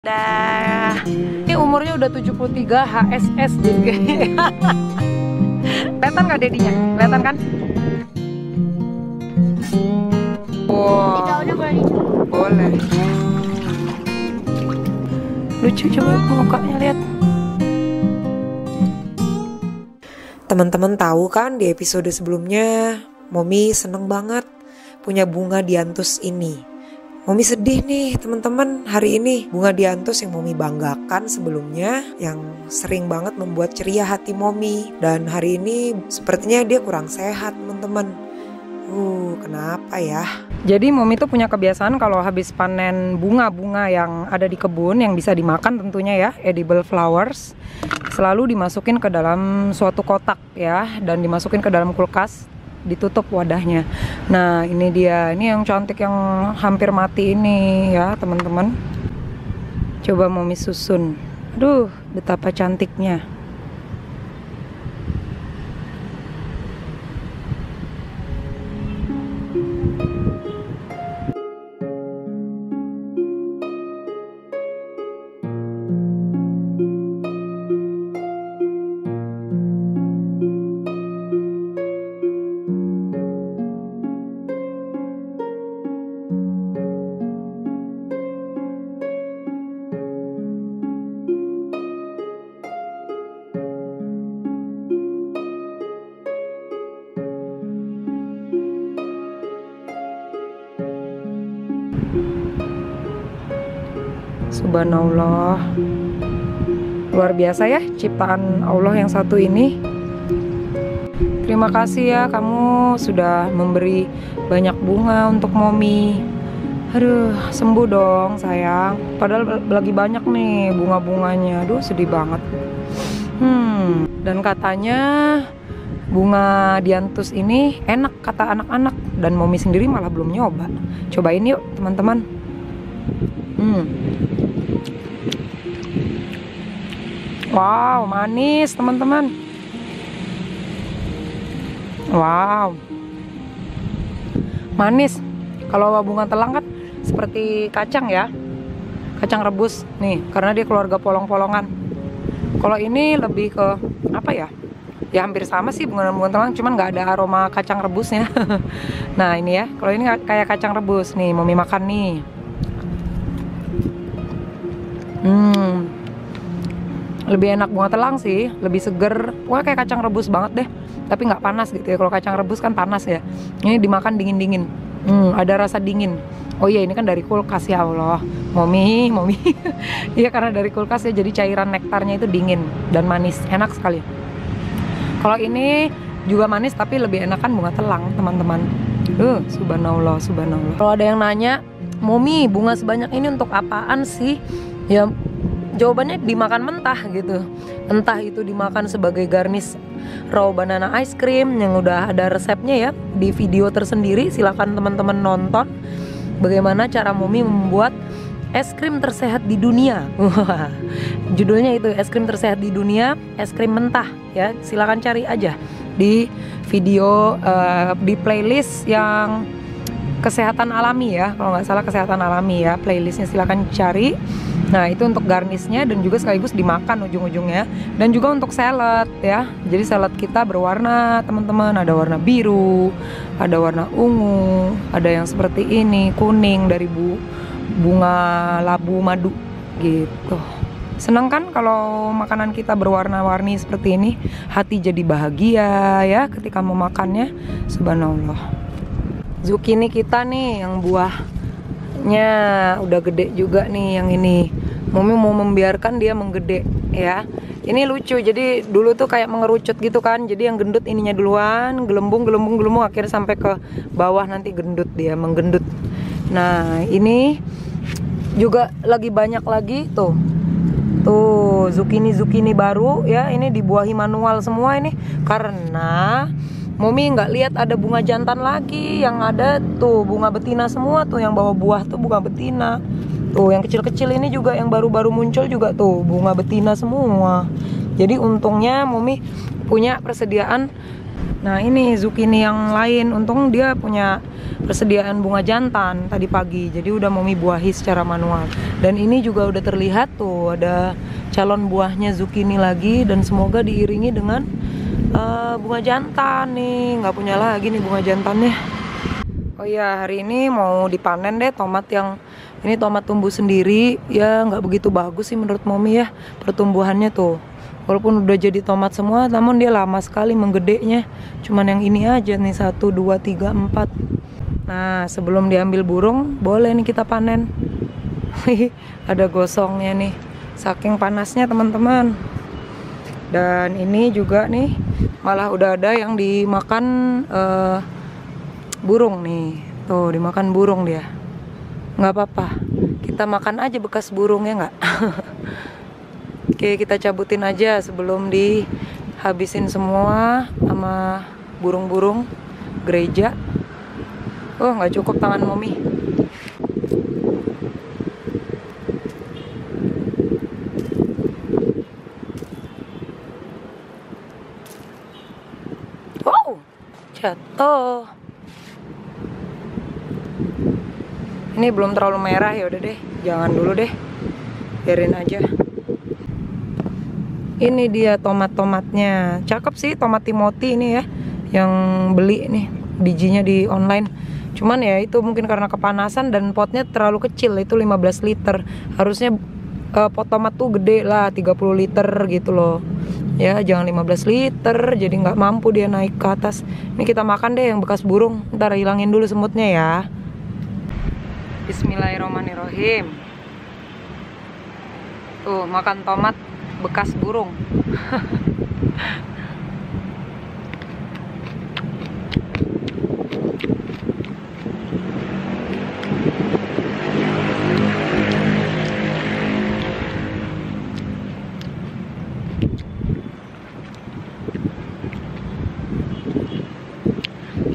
Dah. Ini umurnya udah 73 HSS juga. Kelihatan nggak dedinya? Kelihatan kan? Wow. Daunnya boleh dicoba. Boleh. Lucu coba mukanya lihat. Teman-teman tahu kan di episode sebelumnya Momi seneng banget punya bunga diantus ini. Momi sedih nih teman-teman hari ini bunga diantus yang Momi banggakan sebelumnya yang sering banget membuat ceria hati Momi dan hari ini sepertinya dia kurang sehat teman-teman. Uh, kenapa ya? Jadi Momi tuh punya kebiasaan kalau habis panen bunga-bunga yang ada di kebun yang bisa dimakan tentunya ya, edible flowers, selalu dimasukin ke dalam suatu kotak ya dan dimasukin ke dalam kulkas ditutup wadahnya. Nah, ini dia. Ini yang cantik yang hampir mati ini ya, teman-teman. Coba Momi susun. Aduh, betapa cantiknya. Subhanallah. Luar biasa ya ciptaan Allah yang satu ini. Terima kasih ya kamu sudah memberi banyak bunga untuk Momi. Aduh, sembuh dong sayang. Padahal lagi banyak nih bunga-bunganya. Aduh, sedih banget. Hmm, dan katanya bunga diantus ini enak kata anak-anak dan Momi sendiri malah belum nyoba. Cobain yuk teman-teman. Hmm. Wow, manis teman-teman. Wow. Manis. Kalau bunga telang kan seperti kacang ya. Kacang rebus nih, karena dia keluarga polong-polongan. Kalau ini lebih ke apa ya? Ya hampir sama sih bunga-bunga telang, cuman nggak ada aroma kacang rebusnya. nah ini ya, kalau ini kayak kacang rebus nih, mau makan nih. Hmm, lebih enak bunga telang sih, lebih seger. Wah kayak kacang rebus banget deh, tapi nggak panas gitu ya. Kalau kacang rebus kan panas ya. Ini dimakan dingin-dingin. Hmm, ada rasa dingin. Oh iya ini kan dari kulkas ya Allah. Momi, momi. Iya karena dari kulkas ya jadi cairan nektarnya itu dingin dan manis, enak sekali. Kalau ini juga manis tapi lebih enakan bunga telang teman-teman. Uh, subhanallah, subhanallah. Kalau ada yang nanya, Momi bunga sebanyak ini untuk apaan sih? Ya jawabannya dimakan mentah gitu entah itu dimakan sebagai garnish raw banana ice cream yang udah ada resepnya ya di video tersendiri silahkan teman-teman nonton bagaimana cara Mumi membuat es krim tersehat di dunia. Judulnya itu es krim tersehat di dunia es krim mentah ya. Silahkan cari aja di video uh, di playlist yang kesehatan alami ya. Kalau nggak salah kesehatan alami ya playlistnya. Silahkan cari. Nah itu untuk garnisnya dan juga sekaligus dimakan ujung-ujungnya. Dan juga untuk salad ya. Jadi salad kita berwarna teman-teman. Ada warna biru, ada warna ungu, ada yang seperti ini kuning dari bu bunga labu madu gitu. Senang kan kalau makanan kita berwarna-warni seperti ini, hati jadi bahagia ya ketika memakannya. Subhanallah. Zucchini kita nih yang buahnya udah gede juga nih yang ini Mumi mau membiarkan dia menggede ya ini lucu jadi dulu tuh kayak mengerucut gitu kan jadi yang gendut ininya duluan gelembung gelembung gelembung akhirnya sampai ke bawah nanti gendut dia menggendut nah ini juga lagi banyak lagi tuh. Tuh zucchini zucchini baru ya ini dibuahi manual semua ini. Karena Mumi nggak lihat ada bunga jantan lagi yang ada tuh bunga betina semua tuh yang bawa buah tuh bunga betina. Tuh yang kecil-kecil ini juga yang baru-baru muncul juga tuh bunga betina semua. Jadi untungnya Mumi punya persediaan Nah ini zucchini yang lain, untung dia punya persediaan bunga jantan tadi pagi, jadi udah momi buahi secara manual. Dan ini juga udah terlihat tuh ada calon buahnya zucchini lagi. Dan semoga diiringi dengan uh, bunga jantan nih, nggak punya lagi nih bunga jantannya. Oh iya hari ini mau dipanen deh tomat yang ini tomat tumbuh sendiri. Ya nggak begitu bagus sih menurut momi ya pertumbuhannya tuh walaupun udah jadi tomat semua namun dia lama sekali menggedeknya. Cuman yang ini aja nih satu dua tiga empat. Nah sebelum diambil burung boleh nih kita panen. Ada gosongnya nih saking panasnya teman-teman. Dan ini juga nih malah udah ada yang dimakan uh, burung nih. Tuh dimakan burung dia. Nggak apa-apa. Kita makan aja bekas burung ya nggak Oke kita cabutin aja sebelum dihabisin semua sama burung-burung gereja. Oh nggak cukup tangan momi. Wow jatuh. Ini belum terlalu merah ya udah deh. Jangan dulu deh. Biarin aja ini dia tomat-tomatnya. Cakep sih tomat Timothy ini ya yang beli nih. Bijinya di online. Cuman ya itu mungkin karena kepanasan dan potnya terlalu kecil itu 15 liter. Harusnya uh, pot tomat tuh gede lah 30 liter gitu loh. Ya jangan 15 liter jadi nggak mampu dia naik ke atas. Ini kita makan deh yang bekas burung. Ntar hilangin dulu semutnya ya. Bismillahirrahmanirrahim. Tuh makan tomat bekas burung.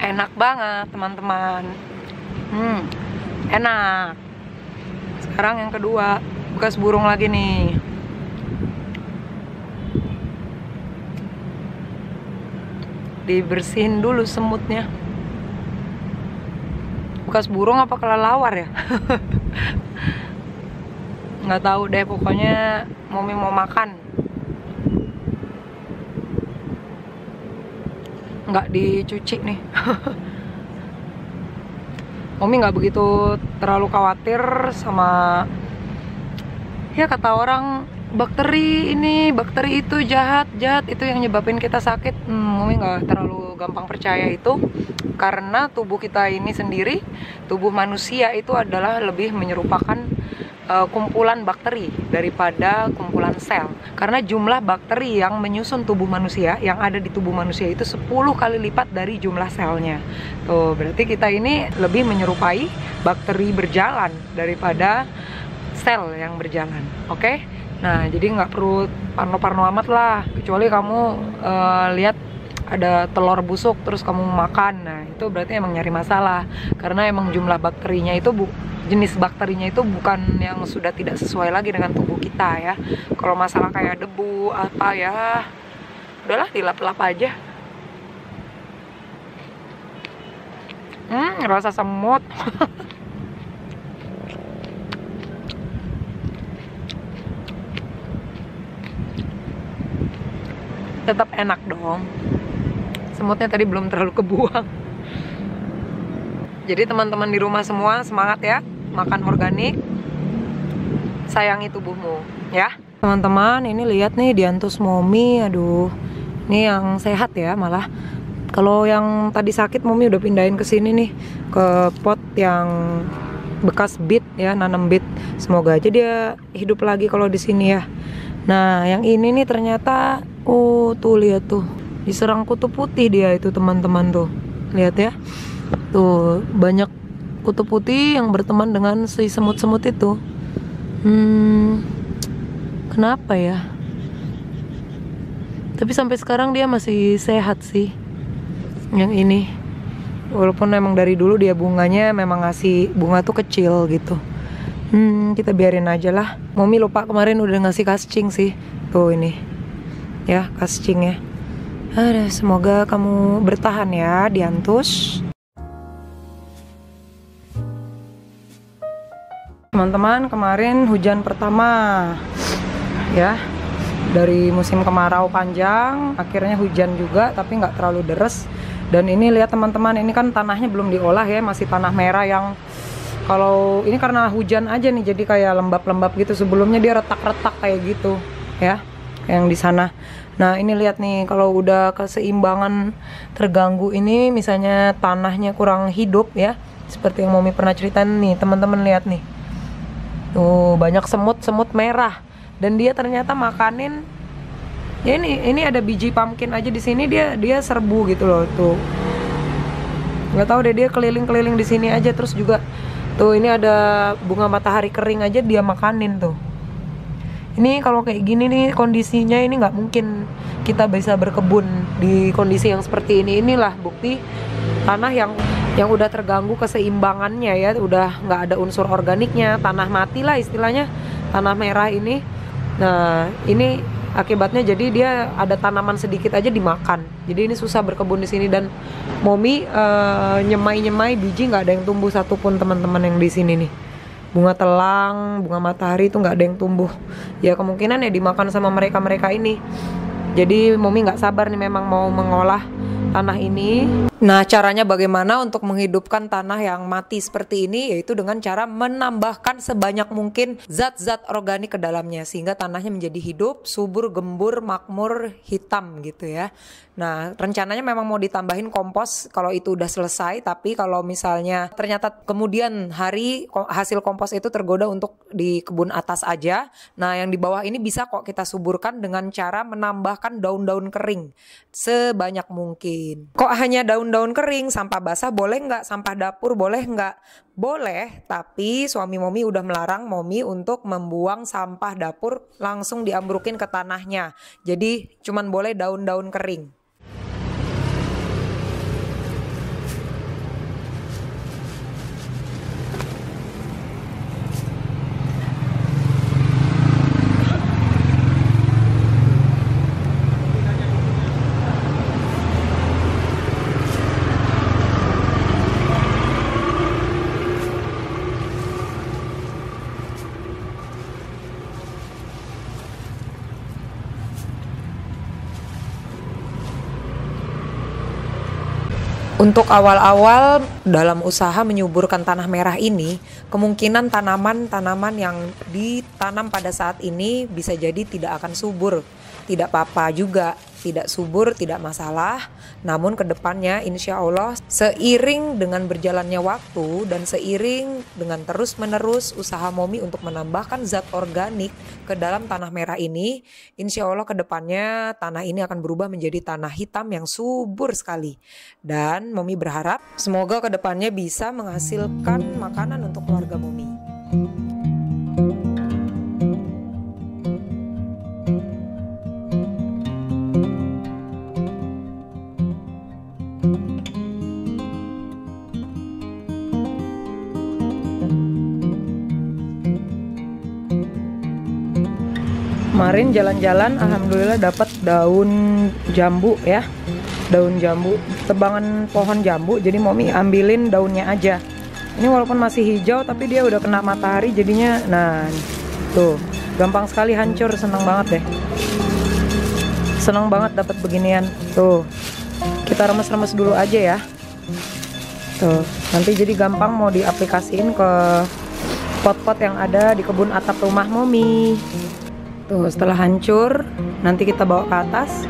Enak banget teman-teman. Hmm enak. Sekarang yang kedua bekas burung lagi nih dibersihin dulu semutnya. Bekas burung apa kelelawar ya? Nggak tahu deh pokoknya momi mau makan. Nggak dicuci nih. Momi nggak begitu terlalu khawatir sama ya kata orang bakteri ini bakteri itu jahat jahat itu yang nyebabin kita sakit. Hmm, Mumi nggak terlalu gampang percaya itu karena tubuh kita ini sendiri tubuh manusia itu adalah lebih menyerupakan uh, kumpulan bakteri daripada kumpulan sel. Karena jumlah bakteri yang menyusun tubuh manusia yang ada di tubuh manusia itu 10 kali lipat dari jumlah selnya. Tuh berarti kita ini lebih menyerupai bakteri berjalan daripada sel yang berjalan oke? okay? Nah, jadi nggak perlu parno-parno amat lah, kecuali kamu uh, lihat ada telur busuk terus kamu makan. Nah, itu berarti emang nyari masalah karena emang jumlah bakterinya itu bu jenis bakterinya itu bukan yang sudah tidak sesuai lagi dengan tubuh kita ya. Kalau masalah kayak debu apa ya, udahlah dilap-lap aja. Hmm, rasa semut. tetap enak dong. Semutnya tadi belum terlalu kebuang. Jadi teman-teman di rumah semua semangat ya. Makan organik. Sayangi tubuhmu ya. Teman-teman ini lihat nih diantus momi. Aduh ini yang sehat ya malah. Kalau yang tadi sakit momi udah pindahin ke sini nih ke pot yang bekas bit ya nanam bit. Semoga aja dia hidup lagi kalau di sini ya. Nah yang ini nih ternyata Oh tuh lihat tuh. Diserang kutu putih dia itu teman-teman tuh. Lihat ya. Tuh banyak kutu putih yang berteman dengan si semut-semut itu. Hmm kenapa ya? Tapi sampai sekarang dia masih sehat sih yang ini. Walaupun memang dari dulu dia bunganya memang ngasih bunga tuh kecil gitu. Hmm kita biarin aja lah. Mami lupa kemarin udah ngasih kascing sih. Tuh ini ya casting ya Aduh, semoga kamu bertahan ya di Antus. Teman-teman, kemarin hujan pertama ya dari musim kemarau panjang, akhirnya hujan juga tapi nggak terlalu deres. Dan ini lihat teman-teman, ini kan tanahnya belum diolah ya, masih tanah merah yang kalau ini karena hujan aja nih jadi kayak lembab-lembab gitu. Sebelumnya dia retak-retak kayak gitu ya, yang di sana. Nah ini lihat nih kalau udah keseimbangan terganggu ini misalnya tanahnya kurang hidup ya seperti yang Momi pernah ceritain nih teman-teman lihat nih. Tuh banyak semut-semut merah dan dia ternyata makanin ya ini ini ada biji pumpkin aja di sini dia dia serbu gitu loh tuh. Nggak tahu deh dia keliling-keliling di sini aja terus juga tuh ini ada bunga matahari kering aja dia makanin tuh ini kalau kayak gini nih kondisinya ini nggak mungkin kita bisa berkebun di kondisi yang seperti ini. Inilah bukti tanah yang yang udah terganggu keseimbangannya ya. Udah nggak ada unsur organiknya. Tanah mati lah istilahnya. Tanah merah ini. Nah ini akibatnya jadi dia ada tanaman sedikit aja dimakan. Jadi ini susah berkebun di sini. Dan momi uh, eh, nyemai nyemai biji nggak ada yang tumbuh satupun teman-teman yang di sini nih bunga telang, bunga matahari itu nggak ada yang tumbuh. Ya kemungkinan ya dimakan sama mereka-mereka ini. Jadi Mumi nggak sabar nih memang mau mengolah tanah ini. Nah, caranya bagaimana untuk menghidupkan tanah yang mati seperti ini yaitu dengan cara menambahkan sebanyak mungkin zat-zat organik ke dalamnya sehingga tanahnya menjadi hidup, subur, gembur, makmur, hitam gitu ya. Nah, rencananya memang mau ditambahin kompos kalau itu udah selesai, tapi kalau misalnya ternyata kemudian hari hasil kompos itu tergoda untuk di kebun atas aja. Nah, yang di bawah ini bisa kok kita suburkan dengan cara menambahkan daun-daun kering sebanyak mungkin. Kok hanya daun-daun kering, sampah basah boleh nggak? Sampah dapur boleh nggak? Boleh, tapi suami Momi udah melarang Momi untuk membuang sampah dapur langsung diambrukin ke tanahnya. Jadi cuman boleh daun-daun kering. Untuk awal-awal dalam usaha menyuburkan tanah merah ini, kemungkinan tanaman-tanaman yang ditanam pada saat ini bisa jadi tidak akan subur. Tidak apa-apa juga tidak subur tidak masalah. Namun ke depannya insya Allah seiring dengan berjalannya waktu dan seiring dengan terus menerus usaha Momi untuk menambahkan zat organik ke dalam tanah merah ini insya Allah ke depannya tanah ini akan berubah menjadi tanah hitam yang subur sekali. Dan Momi berharap semoga ke depannya bisa menghasilkan makanan untuk kemarin jalan-jalan alhamdulillah dapat daun jambu ya. Daun jambu tebangan pohon jambu. Jadi momi ambilin daunnya aja. Ini walaupun masih hijau tapi dia udah kena matahari jadinya nah tuh. Gampang sekali hancur. Seneng banget deh. Seneng banget dapat beginian. Tuh. Kita remes-remes dulu aja ya. Tuh. Nanti jadi gampang mau diaplikasiin ke pot-pot yang ada di kebun atap rumah momi Tuh setelah hancur nanti kita bawa ke atas.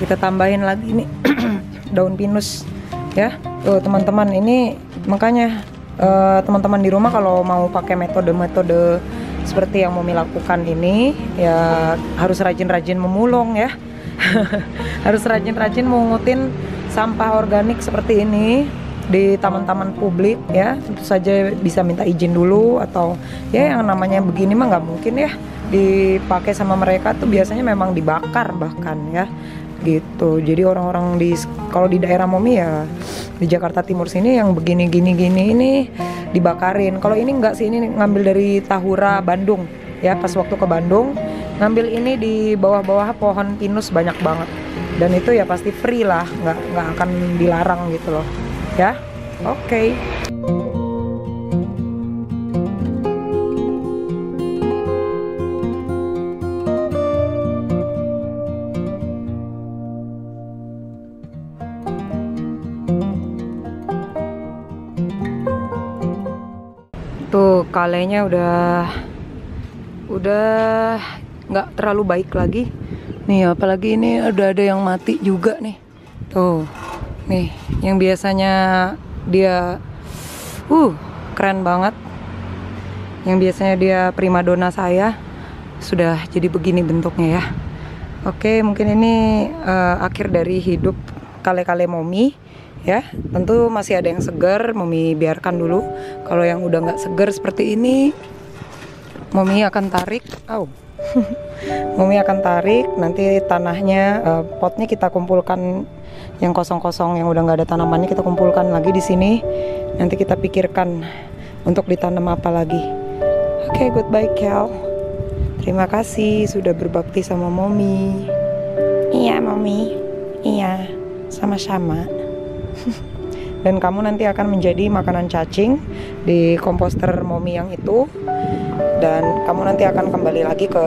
Kita tambahin lagi nih daun pinus ya. Tuh teman-teman ini makanya uh, teman-teman di rumah kalau mau pakai metode-metode seperti yang mau lakukan ini ya harus rajin-rajin memulung ya. Harus rajin-rajin mengutin sampah organik seperti ini di taman-taman publik ya. Tentu saja bisa minta izin dulu atau ya yang namanya begini mah nggak mungkin ya dipakai sama mereka tuh biasanya memang dibakar bahkan ya gitu. Jadi orang-orang di kalau di daerah Momi ya di Jakarta Timur sini yang begini gini gini ini dibakarin. Kalau ini enggak sih ini ngambil dari Tahura Bandung. Ya pas waktu ke Bandung ngambil ini di bawah-bawah pohon pinus banyak banget. Dan itu ya pasti free lah nggak nggak akan dilarang gitu loh. Ya oke. okay. Kalenya udah udah nggak terlalu baik lagi. Nih apalagi ini udah ada yang mati juga nih. Tuh nih yang biasanya dia uh keren banget. Yang biasanya dia primadona saya sudah jadi begini bentuknya ya. Oke mungkin ini uh, akhir dari hidup kale-kale momi ya tentu masih ada yang segar Mami biarkan dulu. Kalau yang udah nggak segar seperti ini Mami akan tarik. Oh Mami akan tarik. Nanti tanahnya uh, potnya kita kumpulkan. Yang kosong-kosong yang udah nggak ada tanamannya kita kumpulkan lagi di sini. Nanti kita pikirkan untuk ditanam apa lagi. Oke okay, goodbye Kel. Terima kasih sudah berbakti sama Mami iya Mami iya. Sama-sama dan kamu nanti akan menjadi makanan cacing di komposter momi yang itu. Dan kamu nanti akan kembali lagi ke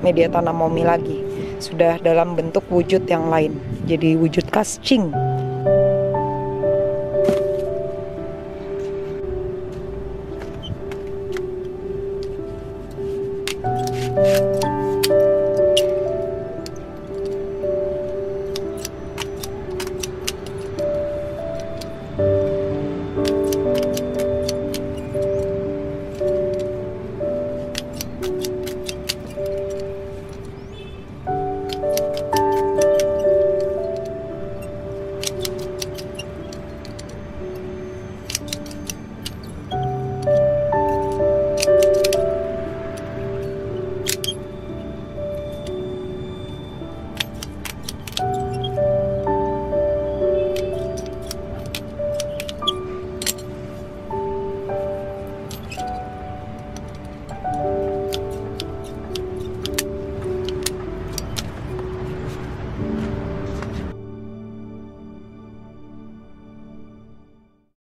media tanam momi lagi. Sudah dalam bentuk wujud yang lain. Jadi wujud kascing